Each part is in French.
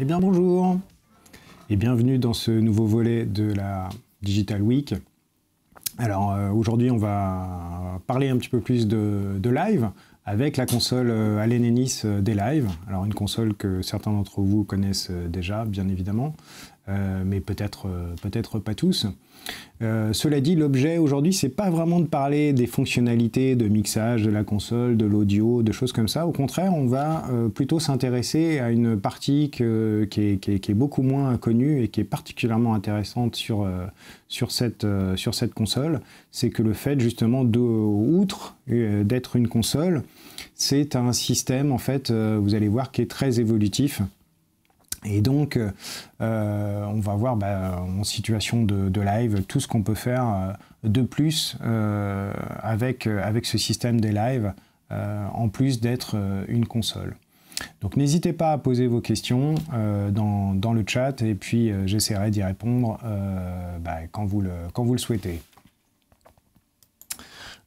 Eh bien bonjour et bienvenue dans ce nouveau volet de la Digital Week. Alors euh, aujourd'hui on va parler un petit peu plus de, live avec la console euh, Allen Ennis euh, des live. Alors une console que certains d'entre vous connaissent déjà bien évidemment, mais peut-être peut-être pas tous. Euh, cela dit, l'objet aujourd'hui, c'est pas vraiment de parler des fonctionnalités de mixage de la console, de l'audio, de choses comme ça. Au contraire, on va euh, plutôt s'intéresser à une partie qui, est, beaucoup moins connue et qui est particulièrement intéressante sur, euh, sur, cette, sur cette console. C'est que le fait justement de, outre d'être une console, c'est un système en fait, vous allez voir, qui est très évolutif. Et donc, euh, on va voir bah, en situation de, live tout ce qu'on peut faire euh, de plus euh, avec, avec ce système des lives, en plus d'être une console. Donc n'hésitez pas à poser vos questions dans, dans, le chat et puis j'essaierai d'y répondre bah, quand, vous le, quand vous le souhaitez.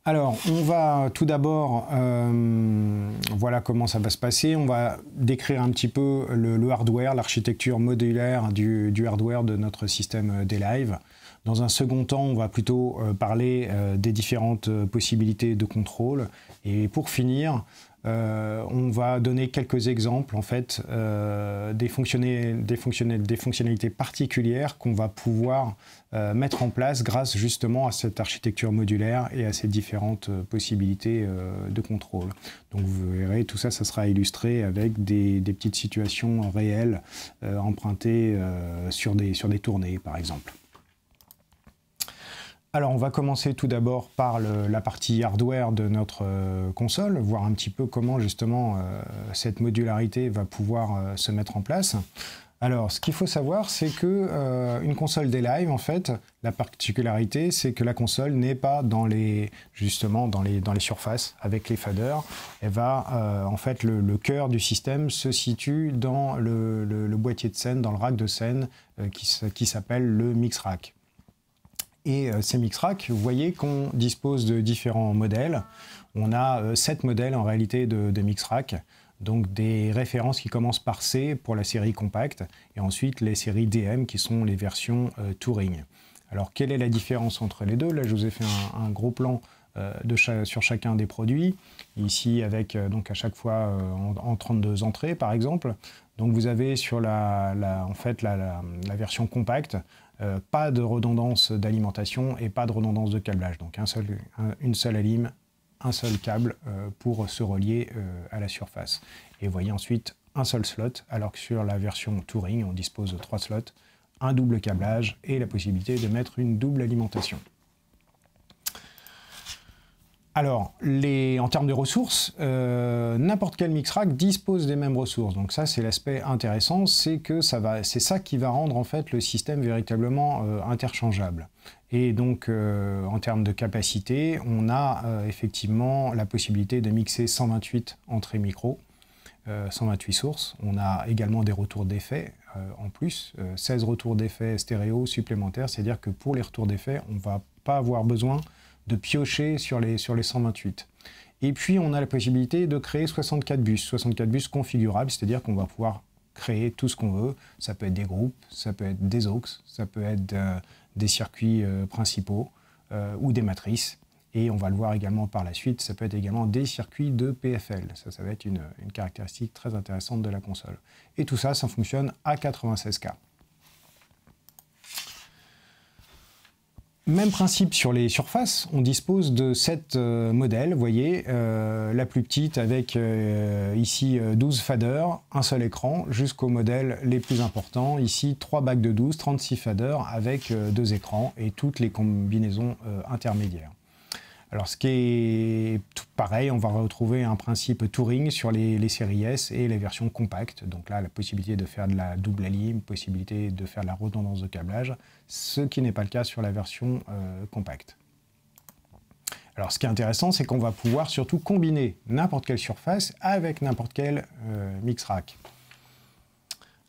Alors, on va tout d'abord, euh, voilà comment ça va se passer. On va décrire un petit peu le, hardware, l'architecture modulaire du, hardware de notre système des live. Dans un second temps, on va plutôt euh, parler euh, des différentes possibilités de contrôle. Et pour finir, euh, on va donner quelques exemples en fait euh, des, fonctionnalités particulières qu'on va pouvoir euh, mettre en place grâce justement à cette architecture modulaire et à ces différentes possibilités de contrôle. Donc vous verrez, tout ça, ça sera illustré avec des, petites situations réelles empruntées sur des tournées par exemple. Alors on va commencer tout d'abord par la partie hardware de notre euh, console, voir un petit peu comment justement euh, cette modularité va pouvoir euh, se mettre en place. Alors ce qu'il faut savoir c'est que une console des live en fait, la particularité c'est que la console n'est pas dans les justement dans les, dans les surfaces avec les faders. Elle va en fait le, cœur du système se situe dans le, boîtier de scène, dans le rack de scène qui, qui s'appelle le mix rack. Et euh, ces mix racks, vous voyez qu'on dispose de différents modèles. On a euh, sept modèles en réalité de, mix rack. Donc des références qui commencent par C pour la série compact et ensuite les séries DM qui sont les versions euh, Touring. Alors quelle est la différence entre les deux? Là je vous ai fait un, gros plan de sur chacun des produits. Ici avec donc à chaque fois en, 32 entrées par exemple. Donc vous avez sur la, version compacte euh, pas de redondance d'alimentation et pas de redondance de câblage. Donc un seul, une seule alim, un seul câble euh, pour se relier euh, à la surface. Et vous voyez ensuite un seul slot, alors que sur la version Touring, on dispose de trois slots, un double câblage et la possibilité de mettre une double alimentation. Alors, en termes de ressources, euh, n'importe quel mix rack dispose des mêmes ressources. Donc ça, c'est l'aspect intéressant, c'est que c'est ça qui va rendre en fait le système véritablement euh, interchangeable. Et donc, euh, en termes de capacité, on a effectivement la possibilité de mixer 128 entrées micro, 128 sources. On a également des retours d'effets en plus, 16 retours d'effets stéréo supplémentaires, c'est-à-dire que pour les retours d'effets, on ne va pas avoir besoin de piocher sur les, sur les 128. Et puis, on a la possibilité de créer 64 bus, 64 bus configurables, c'est-à-dire qu'on va pouvoir créer tout ce qu'on veut. Ça peut être des groupes, ça peut être des aux, ça peut être euh, des circuits euh, principaux euh, ou des matrices. Et on va le voir également par la suite, ça peut être également des circuits de PFL. Ça, ça va être une, une caractéristique très intéressante de la console. Et tout ça, ça fonctionne à 96K. Même principe sur les surfaces, on dispose de 7 euh, modèles, vous voyez, euh, la plus petite avec euh, ici 12 faders, un seul écran, jusqu'aux modèles les plus importants, ici 3 bacs de 12, 36 faders avec deux écrans et toutes les combinaisons intermédiaires. Alors ce qui est tout pareil, on va retrouver un principe Touring sur les, séries S et les versions compactes. Donc là, la possibilité de faire de la double alim, possibilité de faire de la redondance de câblage, ce qui n'est pas le cas sur la version euh, compacte. Alors ce qui est intéressant, c'est qu'on va pouvoir surtout combiner n'importe quelle surface avec n'importe quel euh, mix rack.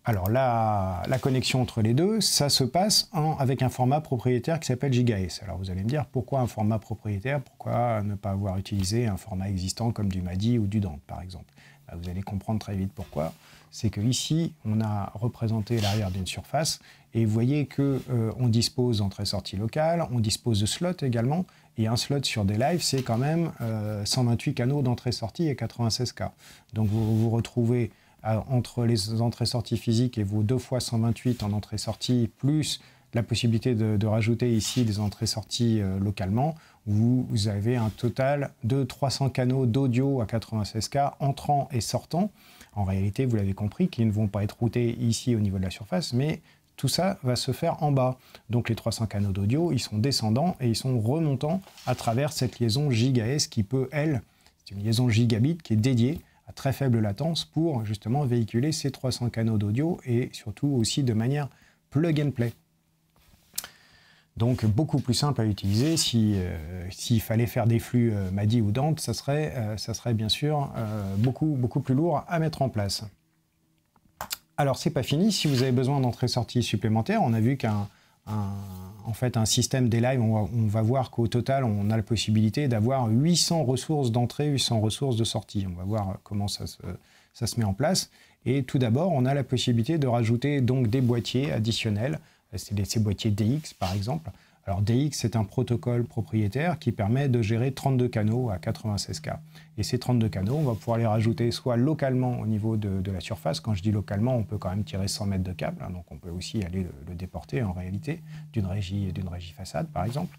Alors la, la, connexion entre les deux, ça se passe avec un format propriétaire qui s'appelle GigaS. Alors vous allez me dire pourquoi un format propriétaire, pourquoi ne pas avoir utilisé un format existant comme du MADI ou du Dante par exemple? Bah, vous allez comprendre très vite pourquoi. C'est que ici on a représenté l'arrière d'une surface et vous voyez que euh, on dispose d'entrée-sortie locale, on dispose de slots également. Et un slot sur des lives, c'est quand même 128 euh, canaux d'entrée-sortie et 96K. Donc vous vous retrouvez entre les entrées-sorties physiques et vos deux fois 128 en entrée-sortie, plus la possibilité de, rajouter ici des entrées-sorties euh, localement, vous, vous, avez un total de 300 canaux d'audio à 96K entrant et sortant. En réalité, vous l'avez compris, qui ne vont pas être routés ici au niveau de la surface, mais tout ça va se faire en bas. Donc les 300 canaux d'audio, ils sont descendants et ils sont remontants à travers cette liaison GigaS qui peut, elle, c'est une liaison gigabit qui est dédiée à très faible latence pour justement véhiculer ces 300 canaux d'audio et surtout aussi de manière plug and play. Donc beaucoup plus simple à utiliser. Euh, s'il fallait faire des flux euh, MADI ou Dante, ça serait, euh, ça serait bien sûr beaucoup, beaucoup plus lourd à mettre en place. Alors c'est pas fini. Si vous avez besoin d'entrée-sortie supplémentaires, on a vu qu'un en fait, un système des lives, on va, voir qu'au total, on a la possibilité d'avoir 800 ressources d'entrée, 800 ressources de sortie. On va voir comment ça se, ça se met en place. Et tout d'abord, on a la possibilité de rajouter donc des boîtiers additionnels. C'est ces boîtiers DX, par exemple. Alors DX, c'est un protocole propriétaire qui permet de gérer 32 canaux à 96K. Et ces 32 canaux, on va pouvoir les rajouter soit localement au niveau de, la surface. Quand je dis localement, on peut quand même tirer 100 mètres de câble, hein, donc on peut aussi aller le, déporter en réalité d'une régie, d'une régie façade, par exemple.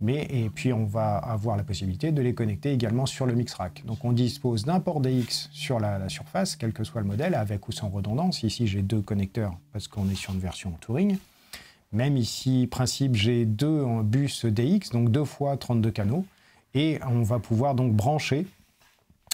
Mais, et puis on va avoir la possibilité de les connecter également sur le mix rack. Donc on dispose d'un port DX sur la, la, surface, quel que soit le modèle, avec ou sans redondance. Ici j'ai deux connecteurs parce qu'on est sur une version Touring. Même ici, principe, j'ai deux bus DX, donc deux fois 32 canaux, et on va pouvoir donc brancher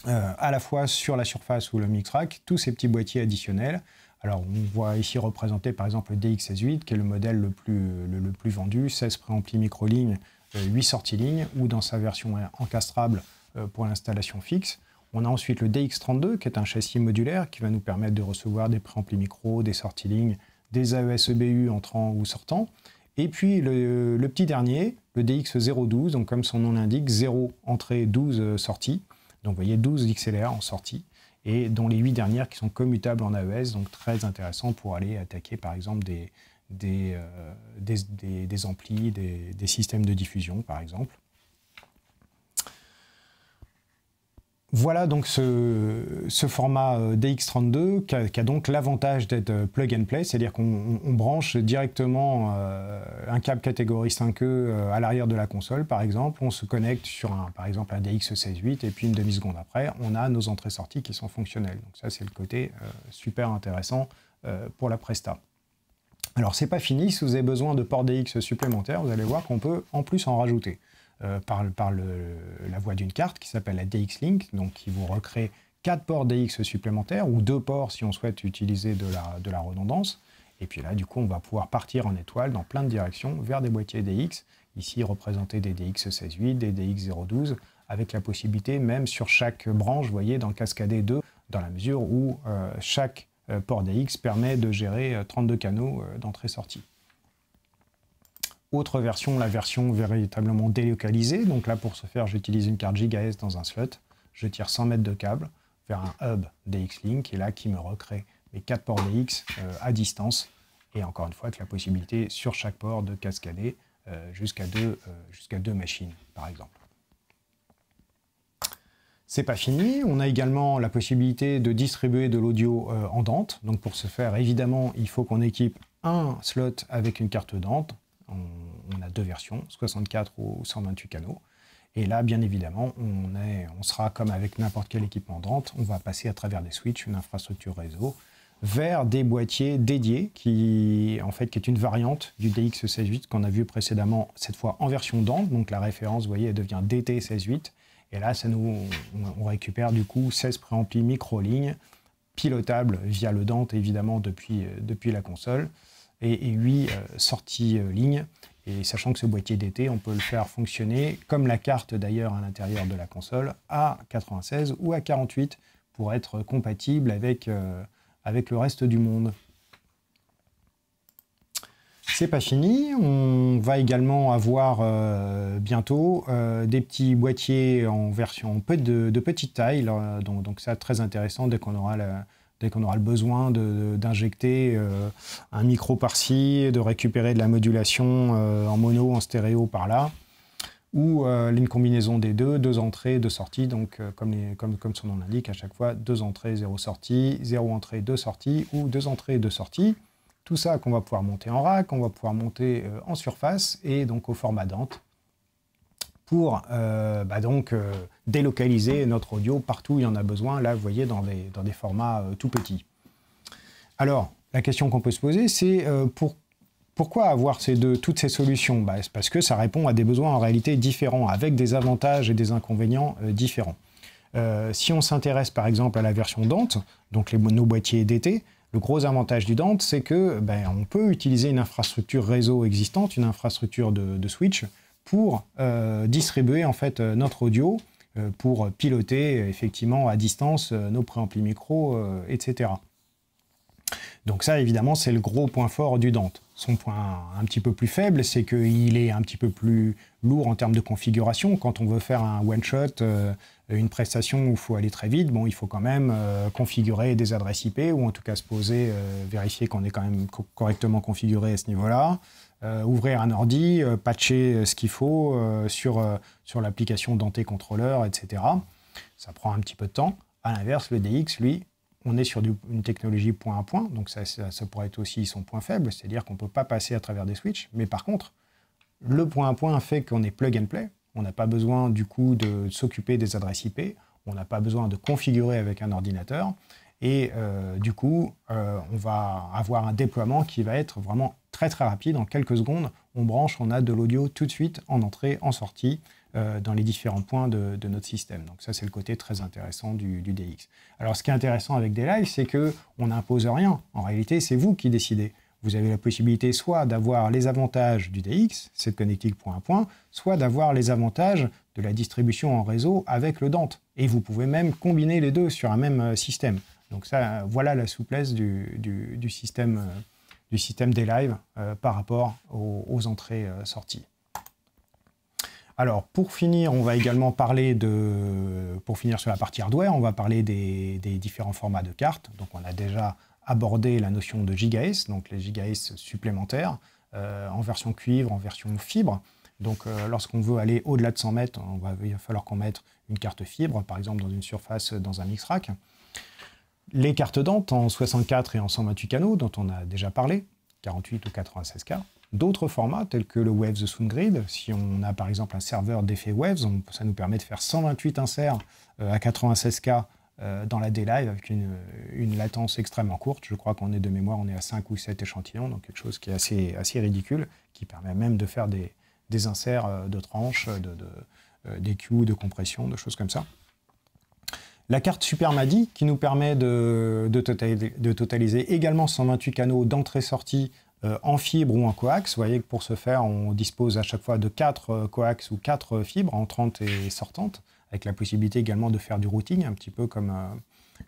euh, à la fois sur la surface ou le mix rack tous ces petits boîtiers additionnels. Alors on voit ici représenté par exemple le DX16-8 qui est le modèle le plus, le, plus vendu, 16 préamplis micro-lignes, 8 euh, sorties lignes, ou dans sa version encastrable euh, pour l'installation fixe. On a ensuite le DX32 qui est un châssis modulaire qui va nous permettre de recevoir des préamplis micro, des sorties lignes des AES-EBU entrant ou sortant. Et puis le, petit dernier, le DX012, donc comme son nom l'indique, 0 entrée, 12 sorties. Donc vous voyez 12 XLR en sortie, et dont les 8 dernières qui sont commutables en AES, donc très intéressant pour aller attaquer par exemple des, des, euh, des amplis, des, systèmes de diffusion par exemple. Voilà donc ce, format euh, DX32 qui a, donc l'avantage d'être euh, plug and play, c'est-à-dire qu'on branche directement euh, un câble catégorie 5E à l'arrière de la console par exemple, on se connecte sur un, par exemple un DX168 et puis une demi-seconde après, on a nos entrées-sorties qui sont fonctionnelles. Donc ça c'est le côté super intéressant pour la Presta. Alors c'est pas fini, si vous avez besoin de ports DX supplémentaires, vous allez voir qu'on peut en plus en rajouter. Euh, par, la voie d'une carte qui s'appelle la DX-Link, donc qui vous recrée quatre ports DX supplémentaires, ou deux ports si on souhaite utiliser de la, redondance. Et puis là, du coup, on va pouvoir partir en étoile dans plein de directions vers des boîtiers DX, ici représentés des DX16-8, des DX012, avec la possibilité, même sur chaque branche, vous voyez, d'en cascader deux, dans la mesure où euh, chaque euh, port DX permet de gérer 32 canaux d'entrée-sortie. Autre version, la version véritablement délocalisée. Donc là, pour ce faire, j'utilise une carte GigaS dans un slot. Je tire 100 mètres de câble vers un hub DX-Link, et là, qui me recrée mes 4 ports DX euh, à distance. Et encore une fois, avec la possibilité sur chaque port de cascader euh, jusqu'à deux, euh, deux machines, par exemple. C'est pas fini, on a également la possibilité de distribuer de l'audio en Dante. Donc pour ce faire, évidemment, il faut qu'on équipe un slot avec une carte Dante, on, a deux versions, 64 ou 128 canaux. Et là, bien évidemment, on, est, on sera comme avec n'importe quel équipement Dante, on va passer à travers des switches, une infrastructure réseau, vers des boîtiers dédiés, qui, en fait, qui est une variante du DX168 qu'on a vu précédemment, cette fois en version Dante. Donc la référence, vous voyez, elle devient DT168. Et là, ça nous, on, récupère du coup 16 préamplis micro-lignes, pilotables via le Dante, évidemment, depuis, depuis la console et, 8 euh, sorties euh, lignes. Et sachant que ce boîtier d'été, on peut le faire fonctionner, comme la carte d'ailleurs à l'intérieur de la console, à 96 ou à 48 pour être compatible avec, euh, avec le reste du monde. c'est pas fini. On va également avoir bientôt des petits boîtiers en version de, de petite taille. donc, donc ça, très intéressant dès qu'on aura la, dès qu'on aura le besoin d'injecter euh, un micro par-ci, de récupérer de la modulation euh, en mono, en stéréo par là, ou euh, une combinaison des deux, deux entrées, deux sorties, donc comme, son nom l'indique, à chaque fois deux entrées, zéro sortie, zéro entrée, deux sorties, ou deux entrées, deux sorties. Tout ça qu'on va pouvoir monter en rack, on va pouvoir monter en surface et donc au format Dante pour euh, bah donc euh, délocaliser notre audio partout où il y en a besoin. Là, vous voyez, dans des, formats euh, tout petits. Alors, la question qu'on peut se poser, c'est pour, pourquoi avoir ces deux, toutes ces solutions? Bah, C'est parce que ça répond à des besoins en réalité différents, avec des avantages et des inconvénients différents. si on s'intéresse par exemple à la version Dante, donc nos boîtiers d'été, le gros avantage du Dante, c'est que ben, on peut utiliser une infrastructure réseau existante, une infrastructure de switch, pour euh, distribuer en fait euh, notre audio, euh, pour piloter effectivement à distance nos préamplis micro, etc. Donc ça, évidemment, c'est le gros point fort du Dante. Son point un petit peu plus faible, c'est qu'il est un petit peu plus lourd en termes de configuration. Quand on veut faire un one-shot, une prestation où il faut aller très vite, bon, il faut quand même configurer des adresses IP, ou en tout cas se poser, vérifier qu'on est quand même correctement configuré à ce niveau-là. Euh, ouvrir un ordi, euh, patcher euh, ce qu'il faut sur, sur l'application Dante Controller, etc. Ça prend un petit peu de temps. À l'inverse, le DX, lui, on est sur une technologie point à point, donc ça, ça, pourrait être aussi son point faible, c'est-à-dire qu'on ne peut pas passer à travers des switches. Mais par contre, le point à point fait qu'on est plug and play. On n'a pas besoin du coup de s'occuper des adresses IP, on n'a pas besoin de configurer avec un ordinateur. Et euh, du coup, euh, on va avoir un déploiement qui va être vraiment très très rapide. En quelques secondes, on branche, on a de l'audio tout de suite en entrée, en sortie, euh, dans les différents points de, notre système. Donc ça, c'est le côté très intéressant du, DX. Alors ce qui est intéressant avec des c'est qu'on n'impose rien. En réalité, c'est vous qui décidez. Vous avez la possibilité soit d'avoir les avantages du DX, cette connectique point à point, soit d'avoir les avantages de la distribution en réseau avec le Dante. Et vous pouvez même combiner les deux sur un même système. Donc ça, voilà la souplesse du, système, euh, système des lives euh, par rapport aux, entrées-sorties. Euh, Alors, pour finir, on va également parler de, pour finir sur la partie hardware, on va parler des, différents formats de cartes. Donc, on a déjà abordé la notion de gigahertz, donc les gigahertz supplémentaires, en version cuivre, en version fibre. Donc, lorsqu'on veut aller au-delà de 100 mètres, il va falloir qu'on mette une carte fibre, par exemple dans une surface, dans un mix-rack les cartes Dante en 64 et en 128 canaux, dont on a déjà parlé, 48 ou 96K. D'autres formats, tels que le Waves Soundgrid, si on a par exemple un serveur d'effet Waves, ça nous permet de faire 128 inserts euh, à 96K euh, dans la D-Live avec une, latence extrêmement courte. Je crois qu'on est de mémoire, on est à 5 ou 7 échantillons, donc quelque chose qui est assez, assez ridicule, qui permet même de faire des, inserts euh, de tranches, de, des de compression, de choses comme ça. La carte Super MADI qui nous permet de, totaliser, également 128 canaux d'entrée-sortie euh, en fibre ou en coax. Vous voyez que pour ce faire, on dispose à chaque fois de 4 euh, coax ou 4 fibres entrantes et sortantes, avec la possibilité également de faire du routing, un petit peu comme,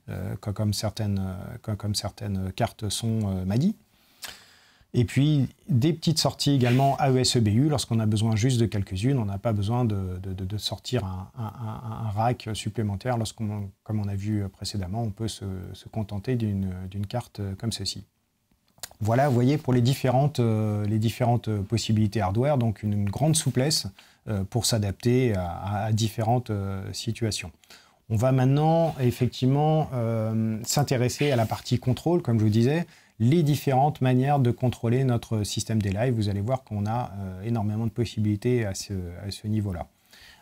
euh, comme, certaines, comme, certaines, cartes sont MADI. Et puis des petites sorties également AES-EBU lorsqu'on a besoin juste de quelques-unes. On n'a pas besoin de, sortir un, rack supplémentaire lorsqu'on, comme on a vu précédemment, on peut se, contenter d'une carte comme ceci. Voilà, vous voyez, pour les différentes, euh, les différentes possibilités hardware, donc une, grande souplesse euh, pour s'adapter à, différentes euh, situations. On va maintenant effectivement s'intéresser à la partie contrôle, comme je vous disais les différentes manières de contrôler notre système des lives. Vous allez voir qu'on a euh, énormément de possibilités à ce, niveau-là.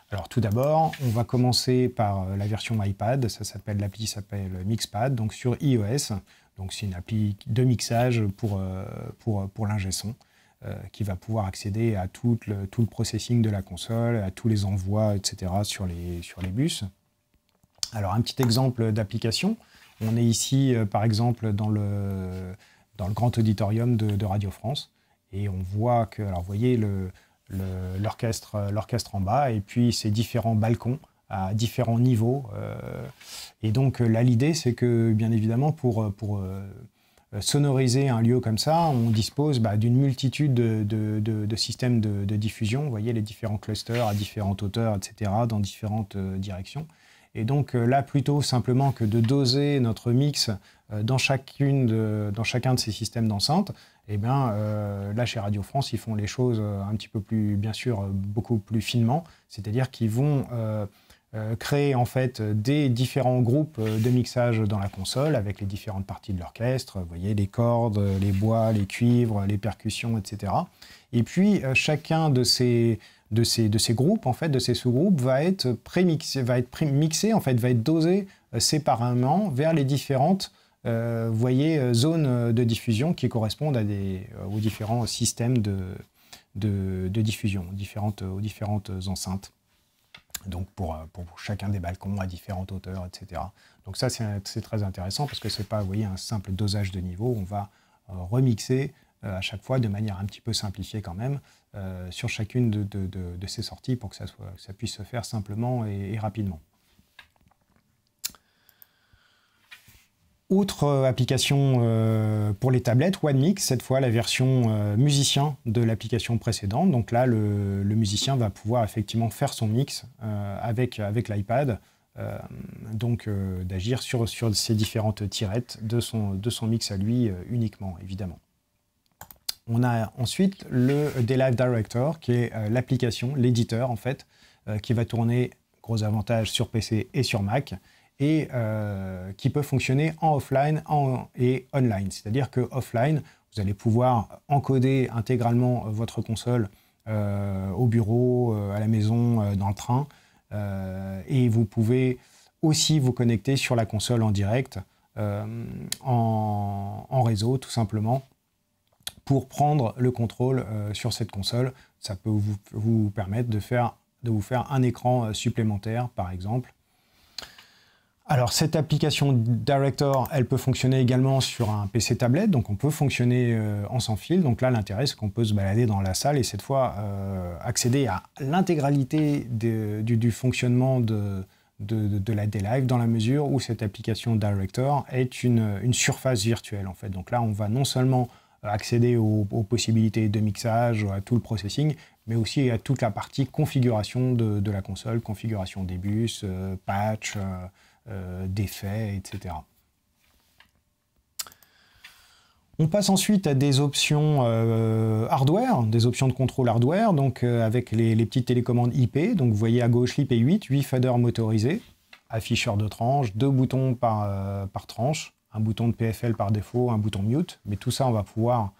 Alors tout d'abord, on va commencer par euh, la version iPad. Ça s'appelle l'appli s'appelle Mixpad, donc sur iOS. Donc c'est une appli de mixage pour, euh, pour, l'ingé qui va pouvoir accéder à tout le, tout le processing de la console, à tous les envois, etc. sur les, sur les bus. Alors un petit exemple d'application. On est ici, par exemple, dans le, dans le grand auditorium de, Radio France. Et on voit que, alors vous voyez l'orchestre le, en bas et puis ces différents balcons à différents niveaux. Euh, et donc là, l'idée, c'est que, bien évidemment, pour, euh, sonoriser un lieu comme ça, on dispose bah, d'une multitude de, systèmes de, diffusion. Vous voyez les différents clusters à différentes hauteurs, etc., dans différentes directions. Et donc là, plutôt simplement que de doser notre mix dans, chacune dans chacun de ces systèmes d'enceinte, eh bien, là, chez Radio France, ils font les choses un petit peu plus, bien sûr, beaucoup plus finement. C'est-à-dire qu'ils vont euh, créer en fait des différents groupes euh, de mixage dans la console avec les différentes parties de l'orchestre, vous voyez les cordes, les bois, les cuivres, les percussions, etc. Et puis euh, chacun de ces, de ces, de ces groupes, en fait, de ces sous-groupes, va être prémixé, va être mixé, en fait, va être dosé séparément vers les différentes voyez, zones de diffusion qui correspondent à des, aux différents systèmes de, de, diffusion, différentes, aux différentes enceintes donc pour, euh, pour, chacun des balcons à différentes hauteurs, etc. Donc ça, c'est très intéressant parce que ce n'est pas voyez, un simple dosage de niveau, on va euh, remixer euh, à chaque fois de manière un petit peu simplifiée quand même sur chacune de, ces sorties pour que ça, puisse se faire simplement et rapidement. Outre euh, application euh, pour les tablettes, OneMix, cette fois la version euh, musicien de l'application précédente. Donc là, le, musicien va pouvoir effectivement faire son mix avec, l'iPad, donc d'agir sur, ces différentes tirettes de son mix à lui uniquement, évidemment. On a ensuite le DLive Director, qui est l'application, l'éditeur en fait, qui va tourner, gros avantage, sur PC et sur Mac, et euh, qui peut fonctionner en offline et online. C'est-à-dire que offline, vous allez pouvoir encoder intégralement votre console euh, au bureau, euh, à la maison, dans le train, et vous pouvez aussi vous connecter sur la console en direct, en, réseau tout simplement, pour prendre le contrôle sur cette console. Ça peut vous, vous permettre de, faire, de vous faire un écran supplémentaire, par exemple, alors cette application Director, elle peut fonctionner également sur un PC tablette, donc on peut fonctionner euh, en sans fil. Donc là, l'intérêt, c'est qu'on peut se balader dans la salle et cette fois euh, accéder à l'intégralité du, fonctionnement de, de, la D-Live dans la mesure où cette application Director est une, surface virtuelle en fait. Donc là, on va non seulement accéder aux, possibilités de mixage, à tout le processing, mais aussi à toute la partie configuration de, la console, configuration des bus, euh, patch, euh, d'effets, etc. On passe ensuite à des options euh, hardware, des options de contrôle hardware, donc euh, avec les, petites télécommandes IP. Donc vous voyez à gauche l'IP8, 8 faders motorisés, afficheur de tranche, deux boutons par, par, tranche, un bouton de PFL par défaut, un bouton mute. Mais tout ça, on va pouvoir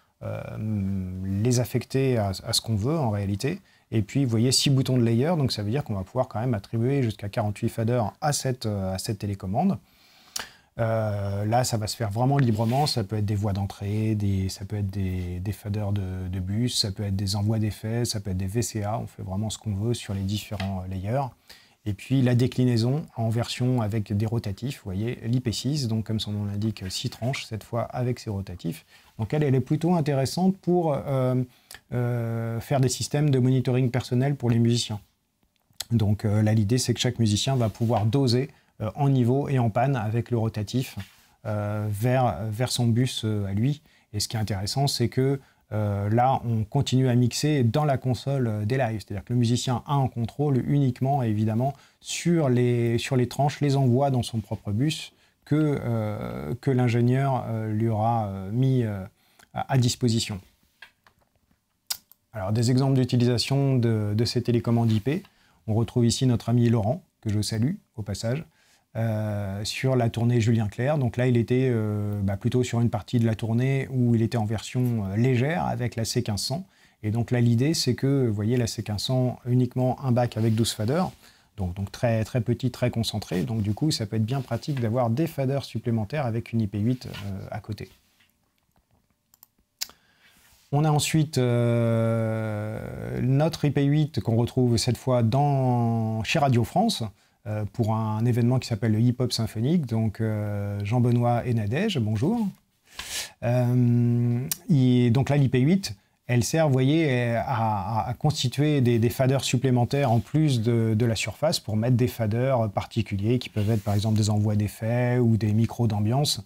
les affecter à, ce qu'on veut en réalité. Et puis, vous voyez, 6 boutons de layer, donc ça veut dire qu'on va pouvoir quand même attribuer jusqu'à 48 faders à cette, euh, télécommande. Euh, là, ça va se faire vraiment librement. Ça peut être des voies d'entrée, ça peut être des, des faders de, bus, ça peut être des envois d'effets, ça peut être des VCA. On fait vraiment ce qu'on veut sur les différents layers. Et puis la déclinaison en version avec des rotatifs, vous voyez, l'IP6, donc comme son nom l'indique, 6 tranches, cette fois avec ses rotatifs. Donc elle, elle est plutôt intéressante pour euh, euh, faire des systèmes de monitoring personnel pour les musiciens. Donc euh, là, l'idée, c'est que chaque musicien va pouvoir doser en niveau et en panne avec le rotatif vers, vers son bus à lui. Et ce qui est intéressant, c'est que là, on continue à mixer dans la console des lives. C'est-à-dire que le musicien a un contrôle uniquement, évidemment, sur les, tranches, les envoie dans son propre bus que, euh, l'ingénieur euh, lui aura euh, mis à disposition. Alors, des exemples d'utilisation de, ces télécommandes IP. On retrouve ici notre ami Laurent, que je salue au passage, sur la tournée Julien Clerc. Donc là, il était bah, plutôt sur une partie de la tournée où il était en version légère avec la C1500. Et donc là, l'idée, c'est que, vous voyez, la C1500, uniquement un bac avec 12 faders. Donc, très, très petit, très concentré. Donc du coup, ça peut être bien pratique d'avoir des faders supplémentaires avec une IP8 euh, à côté. On a ensuite euh, notre IP8 qu'on retrouve cette fois dans, chez Radio France euh, pour un, événement qui s'appelle le Hip Hop Symphonique. Donc Jean-Benoît et Nadège, bonjour. et donc là, l'IP8, elle sert, vous voyez, à, constituer des, faders supplémentaires en plus de, la surface pour mettre des faders particuliers qui peuvent être par exemple des envois d'effets ou des micros d'ambiance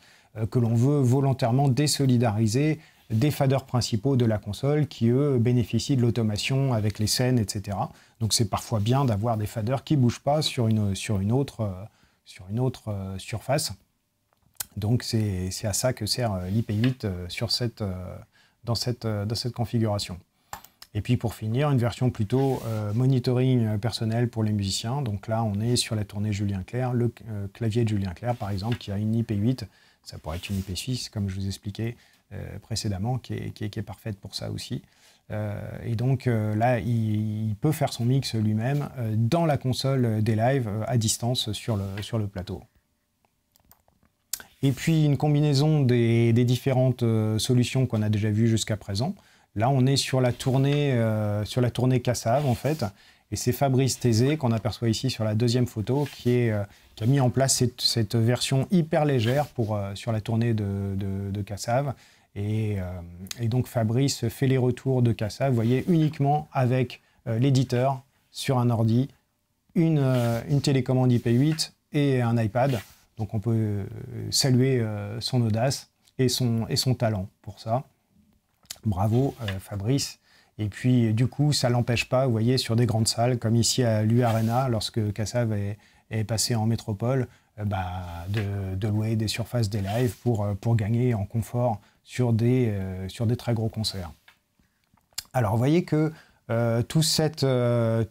que l'on veut volontairement désolidariser des faders principaux de la console qui, eux, bénéficient de l'automation avec les scènes, etc. Donc c'est parfois bien d'avoir des faders qui ne bougent pas sur une, sur une autre, sur une autre surface. Donc c'est à ça que sert l'IP8 sur cette, dans, cette, dans cette configuration. Et puis pour finir, une version plutôt euh, monitoring personnel pour les musiciens. Donc là, on est sur la tournée Julien Clerc, le euh, clavier de Julien Clerc par exemple, qui a une IP8. Ça pourrait être une IP6, comme je vous expliquais euh, précédemment, qui est, parfaite pour ça aussi. et donc là, il, peut faire son mix lui-même dans la console des lives à distance sur le, plateau. Et puis une combinaison des, différentes solutions qu'on a déjà vues jusqu'à présent. Là, on est sur la tournée, euh, sur la tournée Cassav, en fait. Et c'est Fabrice Tézé, qu'on aperçoit ici sur la deuxième photo, qui, euh, a mis en place cette, version hyper légère pour, euh, sur la tournée de, de, Cassav. Et, donc Fabrice fait les retours de Cassav, vous voyez, uniquement avec l'éditeur sur un ordi, une, une télécommande IP8 et un iPad. Donc on peut saluer son audace et son, et son talent pour ça. Bravo euh, Fabrice. Et puis du coup, ça l'empêche pas, vous voyez, sur des grandes salles, comme ici à l'U Arena, lorsque Cassav est, passé en métropole, euh, bah, de, louer des surfaces des lives pour, euh, pour gagner en confort sur des, sur des très gros concerts. Alors vous voyez que tout, cette,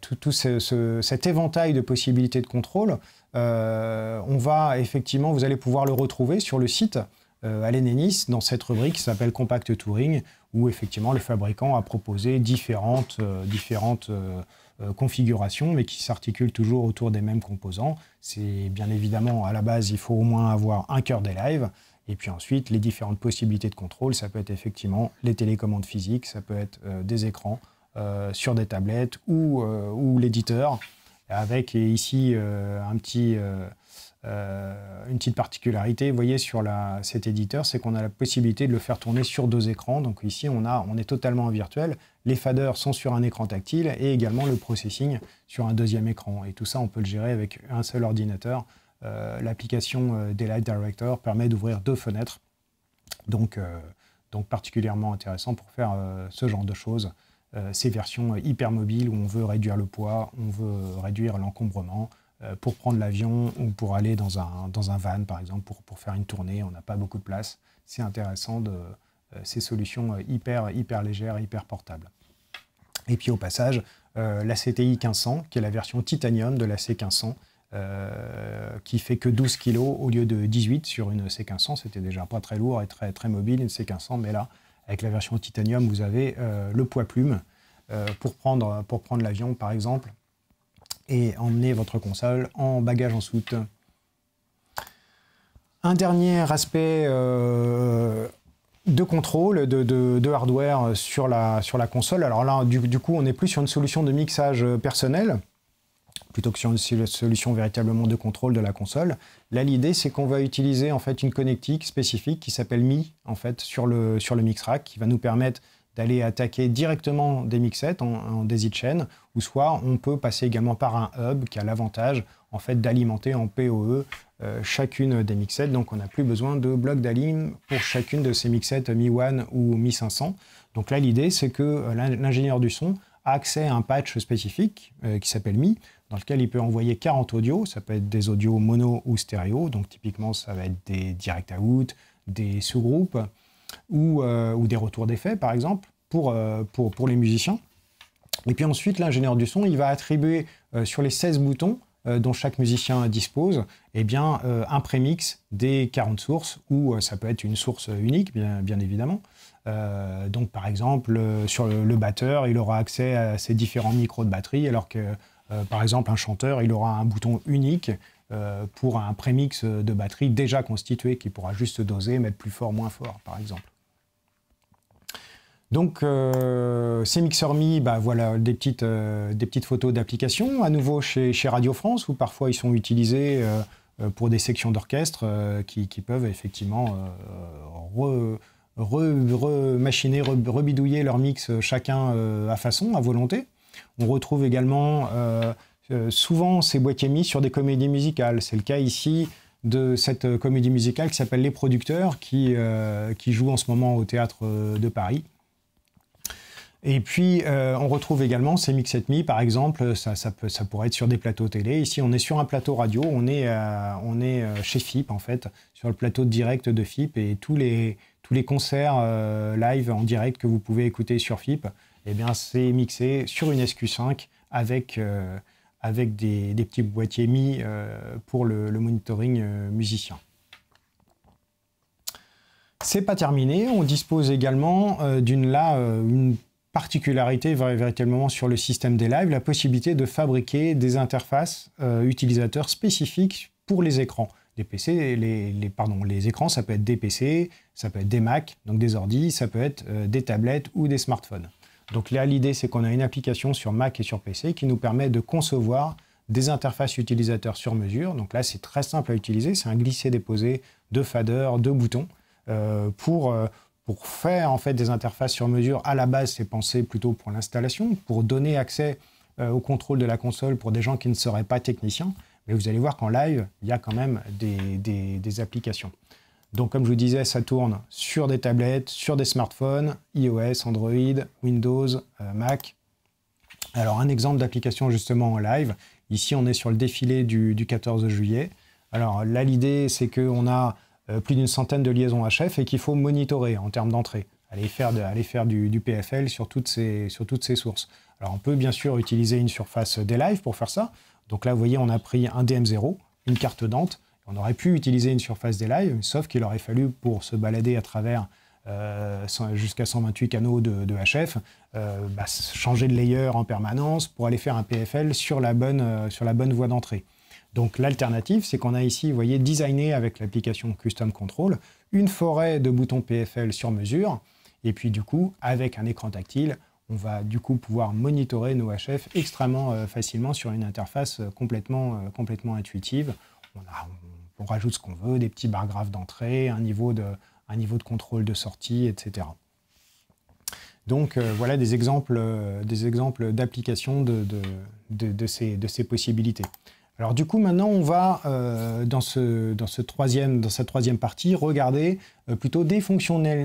tout, cet éventail de possibilités de contrôle, on va effectivement, vous allez pouvoir le retrouver sur le site euh, Nice dans cette rubrique qui s'appelle Compact Touring, où effectivement le fabricant a proposé différentes, euh, différentes euh, euh, configurations, mais qui s'articulent toujours autour des mêmes composants. C'est bien évidemment, à la base, il faut au moins avoir un cœur des lives. Et puis ensuite, les différentes possibilités de contrôle, ça peut être effectivement les télécommandes physiques, ça peut être des écrans sur des tablettes ou, ou l'éditeur, avec ici un petit euh, une petite particularité, vous voyez, sur la, cet éditeur, c'est qu'on a la possibilité de le faire tourner sur deux écrans. Donc ici, on, a, on est totalement en virtuel. Les faders sont sur un écran tactile et également le processing sur un deuxième écran. Et tout ça, on peut le gérer avec un seul ordinateur. Euh, l'application euh, Daylight Director permet d'ouvrir deux fenêtres. Donc, donc particulièrement intéressant pour faire ce genre de choses. ces versions hyper mobiles où on veut réduire le poids, on veut réduire l'encombrement, euh, pour prendre l'avion ou pour aller dans un, dans un van, par exemple, pour, pour faire une tournée. On n'a pas beaucoup de place. C'est intéressant de euh, ces solutions euh, hyper, hyper légères, hyper portables. Et puis au passage, la CTI 1500, qui est la version titanium de la C1500, qui fait que 12 kg au lieu de 18 sur une C1500. C'était déjà pas très lourd et très, très mobile, une C1500, mais là, avec la version titanium, vous avez le poids plume pour prendre, pour prendre l'avion, par exemple et emmener votre console en bagage en soute. Un dernier aspect euh, de contrôle, de, hardware sur la, sur la console. Alors là, du, du, coup, on n'est plus sur une solution de mixage personnel, plutôt que sur une solution véritablement de contrôle de la console. Là, l'idée, c'est qu'on va utiliser en fait une connectique spécifique qui s'appelle Mi, en fait, sur le, sur le mix rack, qui va nous permettre d'aller attaquer directement des mixettes en, en daisy chain, ou soit on peut passer également par un hub qui a l'avantage en fait d'alimenter en PoE euh, chacune des mixettes. Donc on n'a plus besoin de blocs d'alim pour chacune de ces mixettes Mi 1 ou Mi 500. Donc là l'idée c'est que euh, l'ingénieur du son a accès à un patch spécifique euh, qui s'appelle Mi, dans lequel il peut envoyer 40 audios, ça peut être des audios mono ou stéréo, donc typiquement ça va être des direct out, des sous-groupes, euh, ou, des retours d'effets, par exemple, pour, euh, pour, pour, les musiciens. Et puis ensuite, l'ingénieur du son, il va attribuer euh, sur les 16 boutons dont chaque musicien dispose, eh bien, un prémix des 40 sources, ou ça peut être une source unique, bien, bien évidemment. donc, par exemple, sur le, batteur, il aura accès à ces différents micros de batterie, alors que, par exemple, un chanteur, il aura un bouton unique pour un prémix de batterie déjà constitué qui pourra juste doser, mettre plus fort, moins fort, par exemple. Donc, euh, ces mixeurs Mi, bah, voilà des petites, euh, photos d'application, à nouveau chez, Radio France, où parfois ils sont utilisés euh, pour des sections d'orchestre qui, peuvent effectivement remachiner, rebidouiller leur mix chacun à façon, à volonté. On retrouve également souvent ces boîtiers Mi sur des comédies musicales. C'est le cas ici de cette comédie musicale qui s'appelle Les Producteurs, qui, qui joue en ce moment au théâtre de Paris. Et puis, euh, on retrouve également ces Mix Me, par exemple, ça, pourrait être sur des plateaux télé. Ici, on est sur un plateau radio, on est, euh, euh, chez FIP, en fait, sur le plateau direct de FIP, et tous les concerts live en direct que vous pouvez écouter sur FIP, eh bien, c'est mixé sur une SQ5 avec, avec des, petits boîtiers Mi pour le, monitoring musicien. C'est pas terminé, on dispose également d'une là, une particularité véritablement sur le système des lives, la possibilité de fabriquer des interfaces euh, utilisateurs spécifiques pour les écrans. Les, les, pardon, les écrans, ça peut être des PC, ça peut être des Mac, donc des ordis, ça peut être euh, des tablettes ou des smartphones. Donc là, l'idée, c'est qu'on a une application sur Mac et sur PC qui nous permet de concevoir des interfaces utilisateurs sur mesure. Donc là, c'est très simple à utiliser, c'est un glisser-déposer de fader, de boutons, euh, pour pour faire en fait des interfaces sur mesure, à la base, c'est pensé plutôt pour l'installation, pour donner accès euh, au contrôle de la console pour des gens qui ne seraient pas techniciens. Mais vous allez voir qu'en live, il y a quand même des, applications. Donc, comme je vous disais, ça tourne sur des tablettes, sur des smartphones, iOS, Android, Windows, euh, Mac. Alors, un exemple d'application justement en live. Ici, on est sur le défilé du, du 14 juillet. Alors, là, l'idée, c'est qu'on a euh, plus d'une centaine de liaisons HF et qu'il faut monitorer en termes d'entrée, aller faire, du, PFL sur toutes, ces, sur toutes ces sources. Alors on peut bien sûr utiliser une surface des live pour faire ça. Donc là, vous voyez, on a pris un DM0, une carte Dante. On aurait pu utiliser une surface des live, sauf qu'il aurait fallu, pour se balader à travers euh, jusqu'à 128 canaux de, HF, euh, bah, changer de layer en permanence pour aller faire un PFL sur la bonne, sur la bonne voie d'entrée. Donc l'alternative, c'est qu'on a ici, vous voyez, designé avec l'application Custom Control une forêt de boutons PFL sur mesure. Et puis du coup, avec un écran tactile, on va du coup pouvoir monitorer nos HF extrêmement euh, facilement sur une interface euh, complètement, euh, complètement intuitive. On, rajoute ce qu'on veut, des petits barres graphes d'entrée, un, niveau de, un niveau de contrôle de sortie, etc. Donc voilà des exemples des exemples d'application de, de, ces, de ces possibilités. Alors du coup, maintenant, on va, euh, dans, ce, dans, ce troisième, dans cette troisième partie, regarder euh, plutôt des,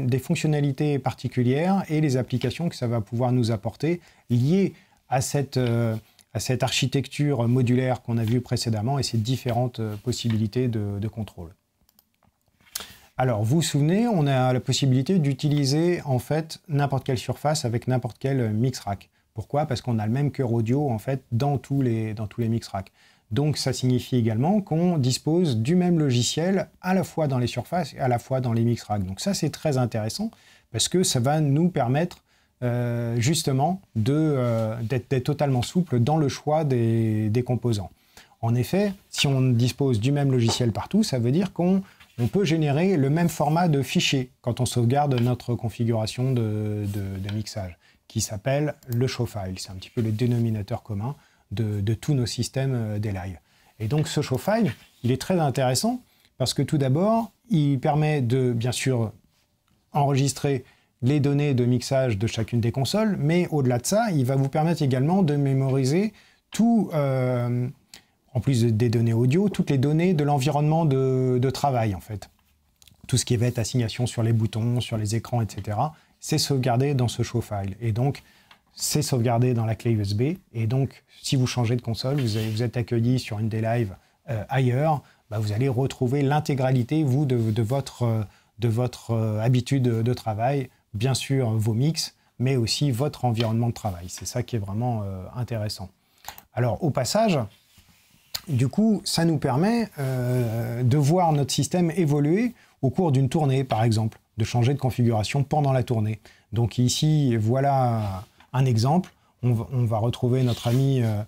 des, fonctionnalités particulières et les applications que ça va pouvoir nous apporter liées à cette, euh, à cette architecture modulaire qu'on a vue précédemment et ces différentes possibilités de, contrôle. Alors, vous vous souvenez, on a la possibilité d'utiliser en fait n'importe quelle surface avec n'importe quel mix rack. Pourquoi? Parce qu'on a le même cœur audio en fait dans tous les, dans tous les mix racks. Donc ça signifie également qu'on dispose du même logiciel à la fois dans les surfaces et à la fois dans les mix racks. Donc ça c'est très intéressant parce que ça va nous permettre euh, justement euh, d'être totalement souple dans le choix des, composants. En effet, si on dispose du même logiciel partout, ça veut dire qu'on peut générer le même format de fichier quand on sauvegarde notre configuration de, mixage, qui s'appelle le show file. C'est un petit peu le dénominateur commun de, tous nos systèmes euh, des lives. Et donc ce show file, il est très intéressant parce que tout d'abord, il permet de, bien sûr, enregistrer les données de mixage de chacune des consoles, mais au-delà de ça, il va vous permettre également de mémoriser tout, euh, en plus des données audio, toutes les données de l'environnement de, travail, en fait. Tout ce qui va être assignation sur les boutons, sur les écrans, etc., c'est sauvegardé dans ce show file. Et donc, c'est sauvegardé dans la clé USB. Et donc, si vous changez de console, vous, êtes accueilli sur une des lives euh, ailleurs, bah, vous allez retrouver l'intégralité, vous, de, votre, de votre euh, habitude de travail, bien sûr vos mix, mais aussi votre environnement de travail. C'est ça qui est vraiment euh, intéressant. Alors, au passage, du coup, ça nous permet de voir notre système évoluer au cours d'une tournée, par exemple, de changer de configuration pendant la tournée. Donc ici, voilà un exemple, on va, retrouver notre ami, euh,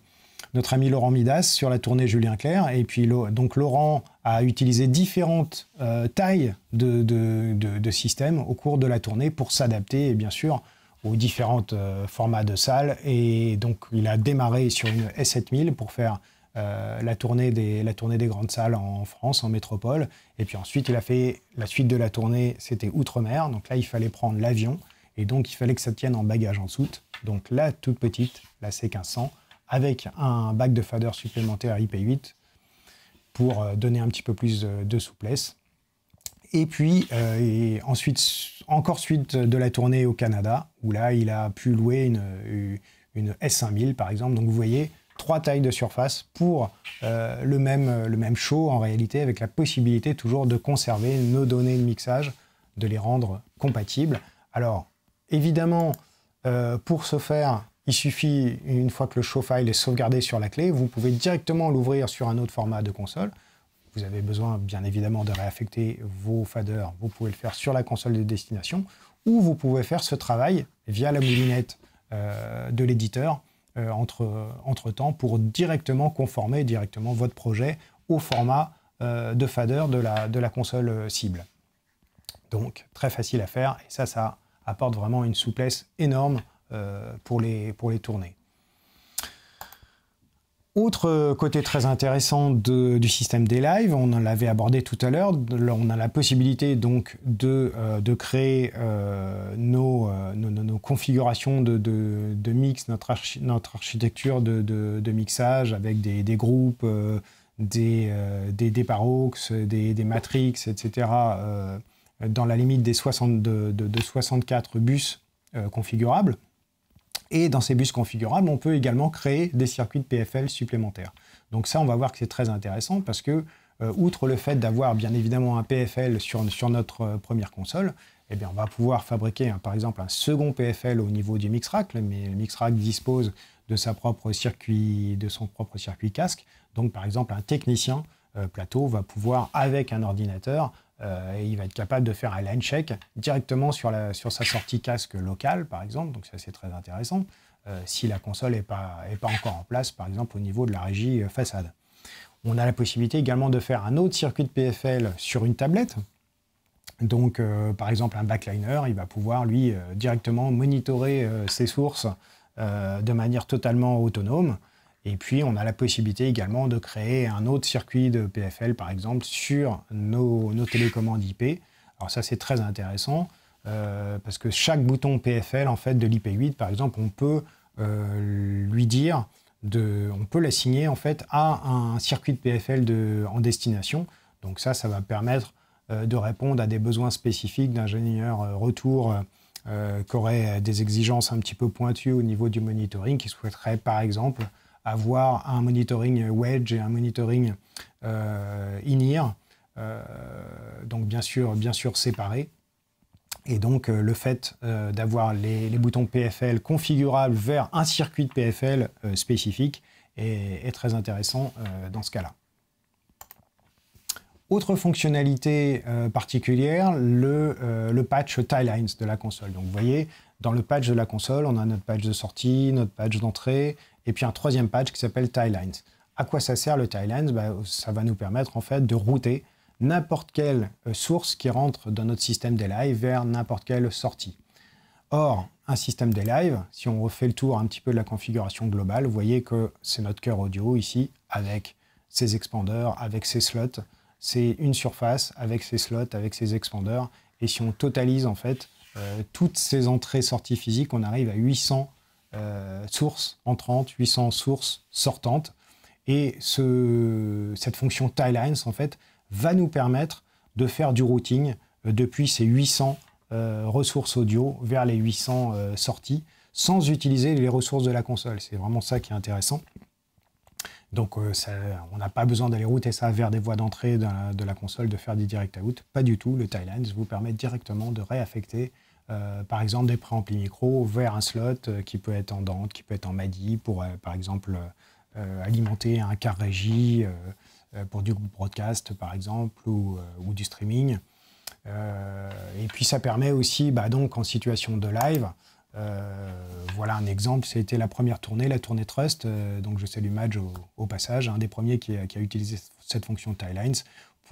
notre ami Laurent Midas sur la tournée Julien Clerc. Et puis, donc Laurent a utilisé différentes euh, tailles de, systèmes au cours de la tournée pour s'adapter, bien sûr, aux différents euh, formats de salles. Et donc, il a démarré sur une S7000 pour faire la, tournée des, la tournée des grandes salles en France, en métropole. Et puis ensuite, il a fait la suite de la tournée, c'était Outre-mer. Donc là, il fallait prendre l'avion. Et donc, il fallait que ça tienne en bagage en soute. Donc, la toute petite, la C1500, avec un bac de fader supplémentaire IP8. Pour donner un petit peu plus de souplesse. Et puis, ensuite, encore suite de la tournée au Canada, où là, il a pu louer une, une S5000, par exemple. Donc, vous voyez, trois tailles de surface pour le, même, le même show, en réalité, avec la possibilité toujours de conserver nos données de mixage, de les rendre compatibles. Alors, évidemment, euh, pour ce faire, il suffit, une fois que le show file est sauvegardé sur la clé, vous pouvez directement l'ouvrir sur un autre format de console. Vous avez besoin, bien évidemment, de réaffecter vos faders. Vous pouvez le faire sur la console de destination ou vous pouvez faire ce travail via la moulinette euh, de l'éditeur euh, entre, entre, temps pour directement conformer directement votre projet au format de fader de la, de la console cible. Donc, très facile à faire et ça, ça apporte vraiment une souplesse énorme euh, pour, les, pour les tournées. Autre côté très intéressant du système des lives, on l'avait abordé tout à l'heure, on a la possibilité donc de, euh, de créer euh, nos, nos, configurations de, de, mix, notre, notre architecture de, mixage avec des, des groupes, des, des, des parox, des, des matrix, etc dans la limite des 60, de, 64 bus euh, configurables. Et dans ces bus configurables, on peut également créer des circuits de PFL supplémentaires. Donc ça, on va voir que c'est très intéressant parce que, euh, outre le fait d'avoir bien évidemment un PFL sur, sur notre euh, première console, eh bien, on va pouvoir fabriquer par exemple un second PFL au niveau du Mixrack, mais le Mixrack dispose de, sa propre circuit, de son propre circuit casque. Donc par exemple, un technicien plateau va pouvoir, avec un ordinateur, euh, il va être capable de faire un line check directement sur, la, sur sa sortie casque locale, par exemple. Donc ça, c'est très intéressant. Euh, si la console n'est pas, est pas encore en place, par exemple, au niveau de la régie euh, façade. On a la possibilité également de faire un autre circuit de PFL sur une tablette. Donc, par exemple, un backliner, il va pouvoir, lui, directement monitorer ses sources de manière totalement autonome. Et puis, on a la possibilité également de créer un autre circuit de PFL, par exemple, sur nos, télécommandes IP. Alors ça, c'est très intéressant, euh, parce que chaque bouton PFL, en fait, de l'IP8, par exemple, on peut euh, lui dire, de, on peut l'assigner, en fait, à un circuit de PFL en destination. Donc ça, ça va permettre euh, de répondre à des besoins spécifiques d'ingénieurs retour qui auraient des exigences un petit peu pointues au niveau du monitoring, qui souhaiteraient, par exemple, avoir un monitoring wedge et un monitoring euh, in-ear, euh, donc bien sûr, bien sûr séparés. Et donc euh, le fait d'avoir les, boutons PFL configurables vers un circuit de PFL spécifique est, très intéressant dans ce cas-là. Autre fonctionnalité particulière, le, le, patch Tilelines de la console. Donc vous voyez, dans le patch de la console, on a notre patch de sortie, notre patch d'entrée, et puis un troisième patch qui s'appelle Tilelines. À quoi ça sert le Tilelines bah, Ça va nous permettre en fait de router n'importe quelle euh, source qui rentre dans notre système des lives vers n'importe quelle sortie. Or, un système des lives, si on refait le tour un petit peu de la configuration globale, vous voyez que c'est notre cœur audio ici, avec ses expandeurs, avec ses slots. C'est une surface avec ses slots, avec ses expandeurs. Et si on totalise en fait euh, toutes ces entrées-sorties physiques, on arrive à 800 euh, sources entrantes, 800 sources sortantes. Et ce, cette fonction Tilelines, en fait, va nous permettre de faire du routing euh, depuis ces 800 euh, ressources audio vers les 800 sorties, sans utiliser les ressources de la console. C'est vraiment ça qui est intéressant. Donc on n'a pas besoin d'aller router ça vers des voies d'entrée de, la console, de faire des direct out. Pas du tout. Le Tilelines vous permet directement de réaffecter euh, par exemple des préamplis micro vers un slot euh, qui peut être en Dante, qui peut être en MADI pour, euh, par exemple, alimenter un car régie pour du broadcast, par exemple, ou, du streaming. et puis ça permet aussi, bah, donc en situation de live, voilà un exemple, c'était la première tournée, la tournée Trust, donc je salue Madge au, passage, un des premiers qui a, utilisé cette fonction Tilelines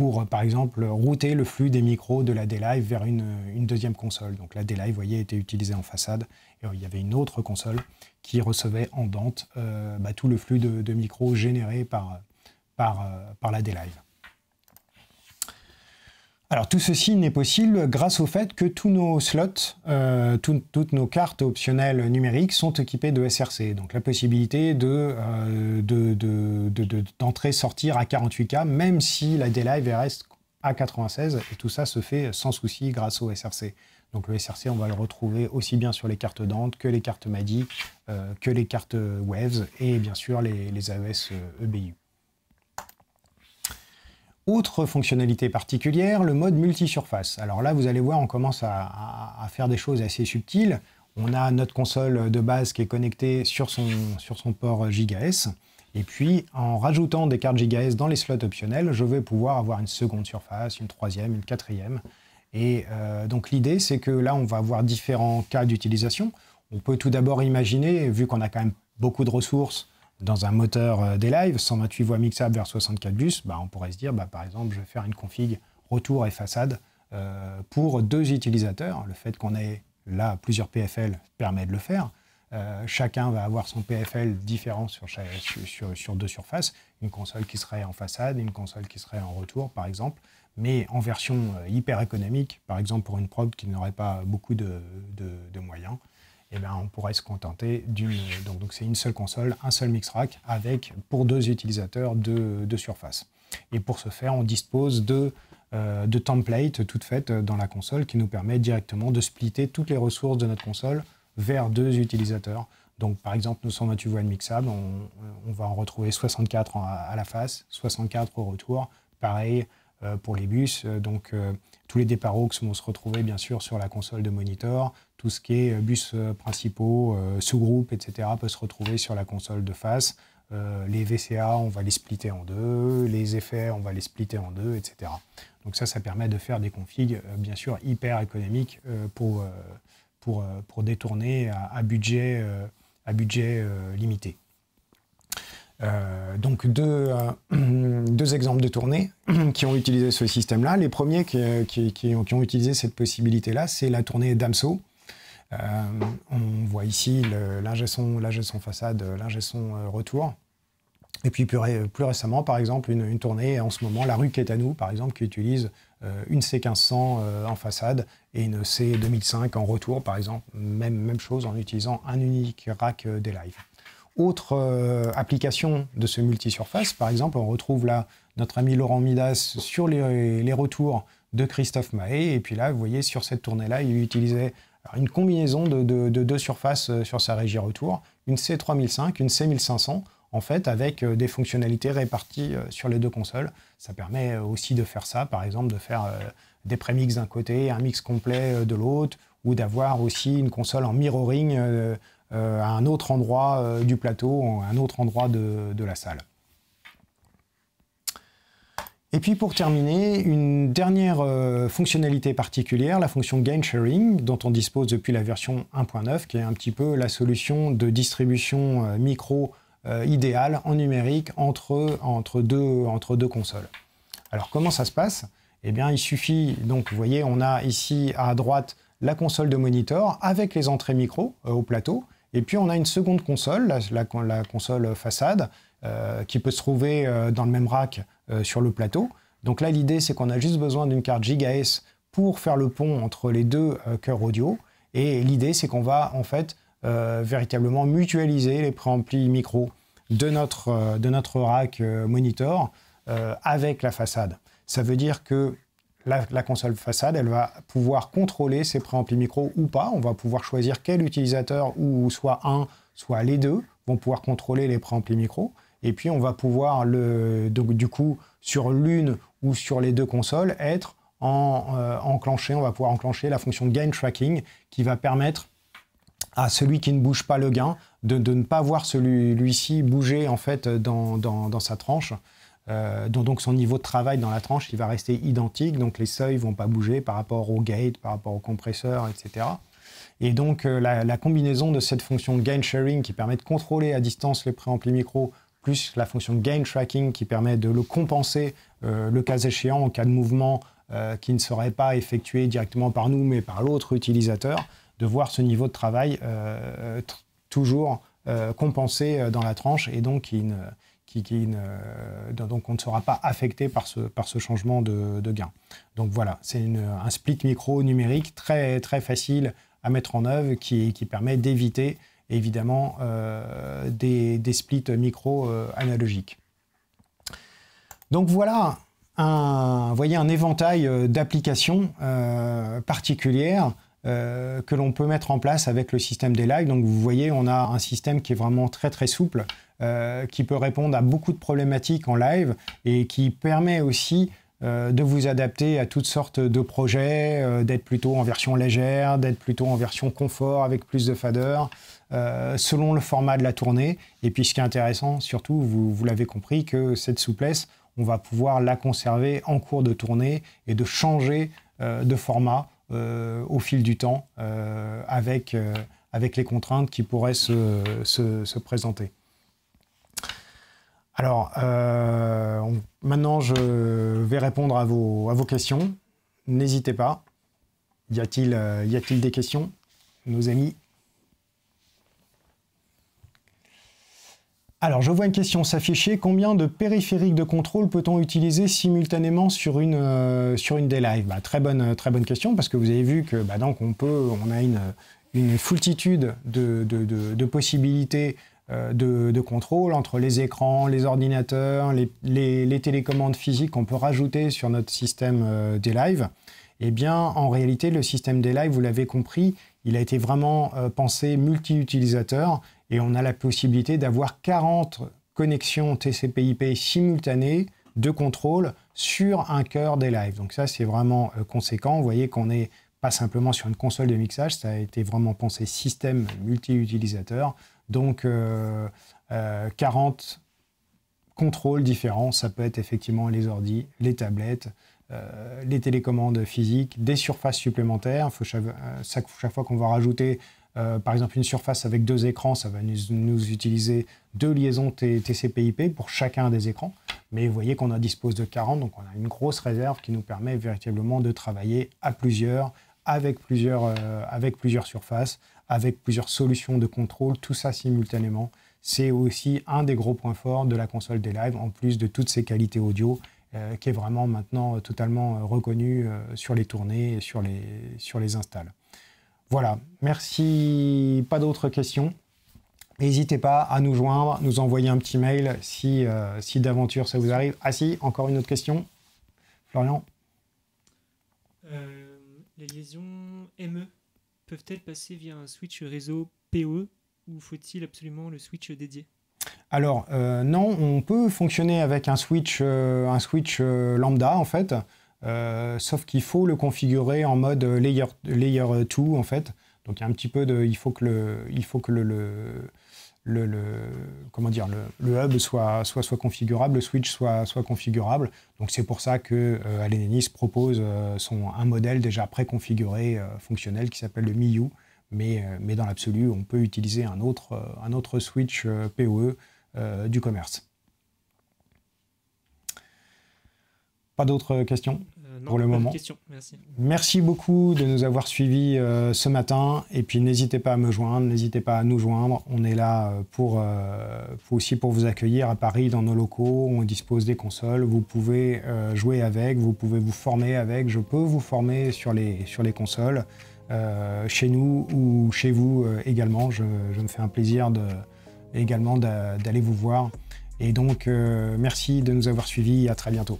pour, par exemple, router le flux des micros de la D-Live vers une, deuxième console. Donc la D-Live, vous voyez, était utilisée en façade. Et il y avait une autre console qui recevait en Dante euh, bah, tout le flux de, micros généré par, euh, par la D-Live. Alors tout ceci n'est possible grâce au fait que tous nos slots, euh, toutes nos cartes optionnelles numériques sont équipées de SRC, donc la possibilité de, euh, d'entrer-sortir à 48K, même si la D-Live reste à 96, et tout ça se fait sans souci grâce au SRC. Donc le SRC, on va le retrouver aussi bien sur les cartes Dante que les cartes MADI, euh, que les cartes Waves, et bien sûr les, les AES EBU. Autre fonctionnalité particulière, le mode multi-surface. Alors là, vous allez voir, on commence à, faire des choses assez subtiles. On a notre console de base qui est connectée sur son, port GigaS. Et puis, en rajoutant des cartes GigaS dans les slots optionnels, je vais pouvoir avoir une seconde surface, une troisième, une quatrième. Et euh, donc l'idée, c'est que là, on va avoir différents cas d'utilisation. On peut tout d'abord imaginer, vu qu'on a quand même beaucoup de ressources, dans un moteur euh, des lives, 128 voix mixables vers 64 bus, bah, on pourrait se dire, bah, par exemple, je vais faire une config retour et façade euh, pour deux utilisateurs. Le fait qu'on ait là plusieurs PFL permet de le faire. Euh, chacun va avoir son PFL différent sur, deux surfaces, une console qui serait en façade une console qui serait en retour, par exemple, mais en version hyper économique, par exemple pour une prod qui n'aurait pas beaucoup de moyens. Eh ben, on pourrait se contenter d'une. Donc, c'est une seule console, un seul mix rack avec pour deux utilisateurs de, surface. Et pour ce faire, on dispose de, euh, templates toutes faites dans la console qui nous permettent directement de splitter toutes les ressources de notre console vers deux utilisateurs. Donc, par exemple, nous sommes 128 voix mixable, on, on, va en retrouver 64 à la face, 64 au retour. Pareil euh, pour les bus. Euh, tous les départs aux vont se retrouver bien sûr sur la console de monitor. Tout ce qui est euh, bus euh, principaux, euh, sous-groupes, etc. peut se retrouver sur la console de face. les VCA, on va les splitter en deux. Les effets, on va les splitter en deux, etc. Donc ça, ça permet de faire des configs, bien sûr, hyper économiques pour, pour, pour détourner à, budget, à budget limité. Donc deux, deux, exemples de tournées qui ont utilisé ce système-là. Les premiers qui, qui, ont, qui, ont, utilisé cette possibilité-là, c'est la tournée Damso. Euh, on voit ici l'ingé son, façade, l'ingé euh, retour. Et puis plus, récemment, par exemple, une, tournée en ce moment, la rue nous, par exemple, qui utilise euh, une C1500 en façade et une C2005 en retour, par exemple. Même, même chose en utilisant un unique rack des live. Autre application de ce multi-surface, par exemple, on retrouve là notre ami Laurent Midas sur les, retours de Christophe Mahé. Et puis là, vous voyez, sur cette tournée-là, il utilisait une combinaison de, deux surfaces euh, sur sa régie retour, une C3005, une C1500, en fait, avec euh, des fonctionnalités réparties euh, sur les deux consoles. Ça permet aussi de faire ça, par exemple, de faire des prémix d'un côté, un mix complet de l'autre, ou d'avoir aussi une console en mirroring à un autre endroit du plateau, à un autre endroit de la salle. Et puis pour terminer, une dernière euh, fonctionnalité particulière, la fonction Gain Sharing, dont on dispose depuis la version 1.9, qui est un petit peu la solution de distribution euh, micro euh, idéale en numérique entre, entre, deux, entre deux consoles. Alors comment ça se passe? Eh bien il suffit, donc vous voyez, on a ici à droite la console de monitor avec les entrées micro au plateau, et puis on a une seconde console, la, console façade, qui peut se trouver dans le même rack euh, sur le plateau. Donc là, l'idée, c'est qu'on a juste besoin d'une carte GigaS pour faire le pont entre les deux euh, cœurs audio. Et l'idée, c'est qu'on va en fait euh, véritablement mutualiser les préamplis micro de notre, de notre rack monitor avec la façade. Ça veut dire que la, console façade, elle va pouvoir contrôler ses préamplis micro ou pas. On va pouvoir choisir quel utilisateur, ou soit un, soit les deux, vont pouvoir contrôler les préamplis micro. Et puis on va pouvoir, le, donc, du coup, sur l'une ou sur les deux consoles, être en, euh, enclenché, on va pouvoir enclencher la fonction gain tracking qui va permettre à celui qui ne bouge pas le gain de, ne pas voir celui-ci bouger en fait dans, dans, sa tranche. Euh, donc son niveau de travail dans la tranche il va rester identique, donc les seuils vont pas bouger par rapport au gate, par rapport au compresseur, etc. Et donc euh, la, combinaison de cette fonction gain sharing qui permet de contrôler à distance les préamplis micro plus la fonction gain tracking qui permet de le compenser euh, le cas échéant en cas de mouvement euh, qui ne serait pas effectué directement par nous mais par l'autre utilisateur, de voir ce niveau de travail toujours compensé dans la tranche et donc qui ne, donc on ne sera pas affecté par ce, par ce changement de, gain. Donc voilà, c'est un split micro numérique très, très facile à mettre en œuvre qui, qui permet d'éviter évidemment des, des, splits micro analogiques. Donc voilà un, voyez, un éventail euh, d'applications euh, particulières euh, que l'on peut mettre en place avec le système des lives. Donc vous voyez, on a un système qui est vraiment très très souple, qui peut répondre à beaucoup de problématiques en live et qui permet aussi de vous adapter à toutes sortes de projets, d'être plutôt en version légère, d'être plutôt en version confort avec plus de fader, selon le format de la tournée. Et puis ce qui est intéressant, surtout, vous, l'avez compris, que cette souplesse, on va pouvoir la conserver en cours de tournée et de changer euh, de format euh, au fil du temps euh, avec, avec les contraintes qui pourraient se, présenter. Alors, maintenant, je vais répondre à vos, à vos questions. N'hésitez pas. Y a-t-il des questions, nos amis? Alors, je vois une question s'afficher. Combien de périphériques de contrôle peut-on utiliser simultanément sur une, euh, sur une day live bah, très, bonne, très bonne question, parce que vous avez vu que bah, donc on, peut, on a une, une foultitude de, de, possibilités euh, de, contrôle entre les écrans, les ordinateurs, les, les, télécommandes physiques qu'on peut rajouter sur notre système euh. Eh bien, en réalité, le système des live, vous l'avez compris, il a été vraiment pensé multi-utilisateur et on a la possibilité d'avoir 40 connexions TCP/IP simultanées de contrôle sur un cœur des lives. Donc ça, c'est vraiment euh, conséquent. Vous voyez qu'on n'est pas simplement sur une console de mixage, ça a été vraiment pensé système multi-utilisateur. Donc 40 euh, euh, contrôles différents, ça peut être effectivement les ordis, les tablettes, les télécommandes physiques, des surfaces supplémentaires. Chaque, chaque fois qu'on va rajouter euh, par exemple, une surface avec deux écrans, ça va nous, utiliser deux liaisons TCP/IP pour chacun des écrans. Mais vous voyez qu'on en dispose de 40, donc on a une grosse réserve qui nous permet véritablement de travailler à plusieurs, avec plusieurs, euh, avec plusieurs surfaces, avec plusieurs solutions de contrôle, tout ça simultanément. C'est aussi un des gros points forts de la console des lives, en plus de toutes ces qualités audio, euh, qui est vraiment maintenant totalement reconnue sur les tournées et sur les, sur les installs. Voilà, merci. Pas d'autres questions. N'hésitez pas à nous joindre, nous envoyer un petit mail si, euh, si d'aventure ça vous arrive. Ah si, encore une autre question. Florian euh, Les liaisons ME peuvent-elles passer via un switch réseau PoE ou faut-il absolument le switch dédié? Alors euh, non, on peut fonctionner avec un switch, un switch lambda en fait. Euh, sauf qu'il faut le configurer en mode layer, layer 2 en fait. Donc il y a un petit peu de, il faut que le, il faut que le, le, comment dire, le, hub soit, soit, soit configurable, le switch soit, soit configurable. Donc c'est pour ça que euh, propose euh, son, un modèle déjà préconfiguré euh, fonctionnel qui s'appelle le MIU. Mais, mais dans l'absolu, on peut utiliser un autre, un autre switch PoE du commerce. Pas d'autres questions euh, pour le moment. Merci. Merci beaucoup de nous avoir suivis euh, ce matin. Et puis n'hésitez pas à me joindre, n'hésitez pas à nous joindre. On est là euh, pour, aussi pour vous accueillir à Paris dans nos locaux. On dispose des consoles. Vous pouvez jouer avec, vous pouvez vous former avec. Je peux vous former sur les, sur les consoles. chez nous ou chez vous également. Je, je, me fais un plaisir de, également d'aller vous voir. Et donc, merci de nous avoir suivis. À très bientôt.